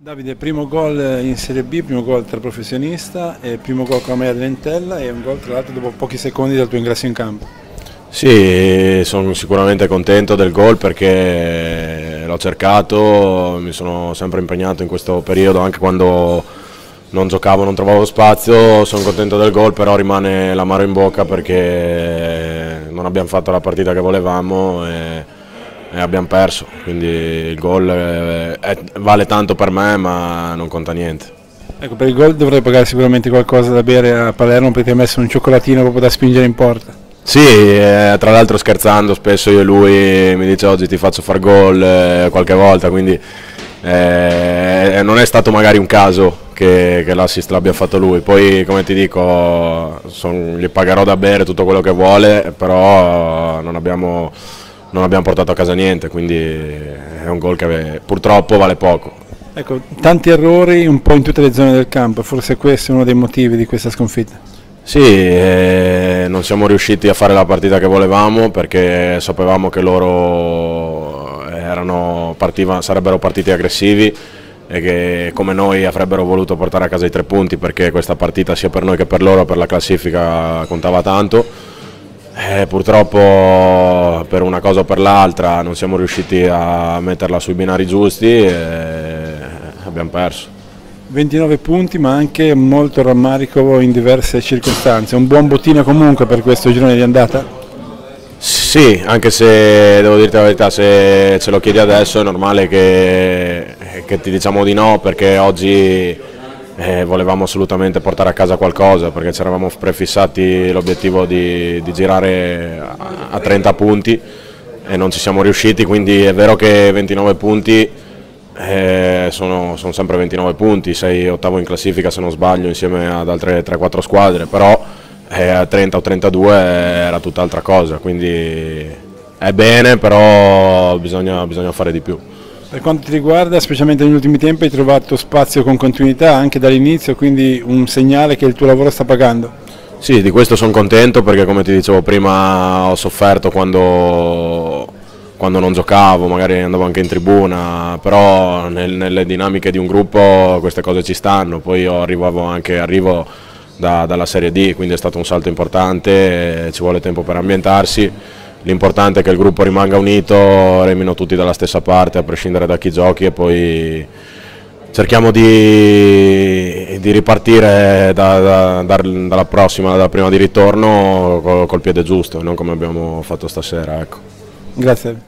Davide, primo gol in Serie B, primo gol tra professionista, e primo gol con la maglia dell'Entella e un gol tra l'altro dopo pochi secondi dal tuo ingresso in campo. Sì, sono sicuramente contento del gol perché l'ho cercato, mi sono sempre impegnato in questo periodo anche quando non giocavo, non trovavo spazio, sono contento del gol però rimane l'amaro in bocca perché non abbiamo fatto la partita che volevamo. E e abbiamo perso, quindi il gol è, è, vale tanto per me ma non conta niente. Ecco, per il gol dovrei pagare sicuramente qualcosa da bere a Palermo perché ha messo un cioccolatino proprio da spingere in porta. Sì, eh, tra l'altro scherzando spesso io e lui mi dice oggi ti faccio far gol eh, qualche volta, quindi eh, non è stato magari un caso che, che l'assist l'abbia fatto lui, poi come ti dico son, gli pagherò da bere tutto quello che vuole, però non abbiamo non abbiamo portato a casa niente, quindi è un gol che purtroppo vale poco. Ecco, tanti errori un po' in tutte le zone del campo, forse questo è uno dei motivi di questa sconfitta. Sì, eh, non siamo riusciti a fare la partita che volevamo perché sapevamo che loro erano, partiva, sarebbero partiti aggressivi e che come noi avrebbero voluto portare a casa i tre punti perché questa partita sia per noi che per loro per la classifica contava tanto eh, purtroppo per una cosa o per l'altra non siamo riusciti a metterla sui binari giusti e abbiamo perso. 29 punti ma anche molto rammarico in diverse circostanze, un buon bottino comunque per questo girone di andata? Sì, anche se devo dirti la verità, se ce lo chiedi adesso è normale che, che ti diciamo di no perché oggi eh, volevamo assolutamente portare a casa qualcosa perché ci eravamo prefissati l'obiettivo di, di, girare a, a 30 punti e non ci siamo riusciti, quindi è vero che 29 punti eh, sono, sono, sempre 29 punti, sei ottavo in classifica se non sbaglio insieme ad altre 3-4 squadre, però eh, a 30 o 32 era tutt'altra cosa, quindi è bene, però bisogna, bisogna fare di più. Per quanto ti riguarda, specialmente negli ultimi tempi, hai trovato spazio con continuità anche dall'inizio, quindi un segnale che il tuo lavoro sta pagando? Sì, di questo sono contento perché come ti dicevo prima ho sofferto quando, quando non giocavo, magari andavo anche in tribuna, però nel, nelle dinamiche di un gruppo queste cose ci stanno, poi io arrivavo anche arrivo da, dalla Serie D, quindi è stato un salto importante, ci vuole tempo per ambientarsi l'importante è che il gruppo rimanga unito, remino tutti dalla stessa parte a prescindere da chi giochi e poi cerchiamo di, di ripartire da, da, da, dalla prossima, dalla prima di ritorno col, col piede giusto, non come abbiamo fatto stasera. Ecco. Grazie.